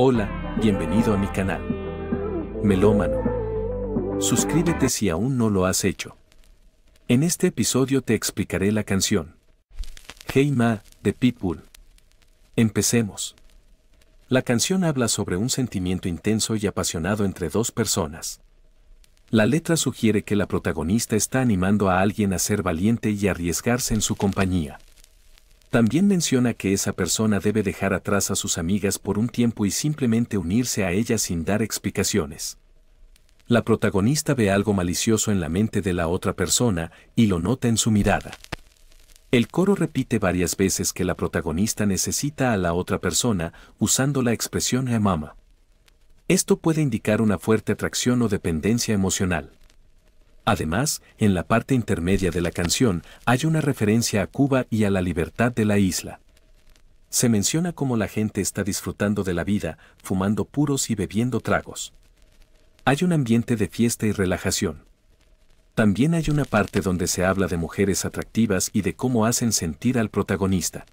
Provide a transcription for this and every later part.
Hola, bienvenido a mi canal. Melómano. Suscríbete si aún no lo has hecho. En este episodio te explicaré la canción Hey Ma de Pitbull. Empecemos. La canción habla sobre un sentimiento intenso y apasionado entre dos personas. La letra sugiere que la protagonista está animando a alguien a ser valiente y arriesgarse en su compañía. También menciona que esa persona debe dejar atrás a sus amigas por un tiempo y simplemente unirse a ellas sin dar explicaciones. La protagonista ve algo malicioso en la mente de la otra persona y lo nota en su mirada. El coro repite varias veces que la protagonista necesita a la otra persona usando la expresión mama. Esto puede indicar una fuerte atracción o dependencia emocional. Además, en la parte intermedia de la canción hay una referencia a Cuba y a la libertad de la isla. Se menciona cómo la gente está disfrutando de la vida, fumando puros y bebiendo tragos. Hay un ambiente de fiesta y relajación. También hay una parte donde se habla de mujeres atractivas y de cómo hacen sentir al protagonista.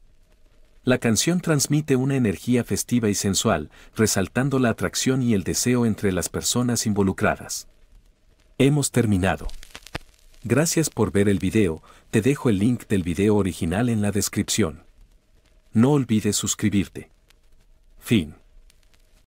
La canción transmite una energía festiva y sensual, resaltando la atracción y el deseo entre las personas involucradas. Hemos terminado. Gracias por ver el video, te dejo el link del video original en la descripción. No olvides suscribirte. Fin.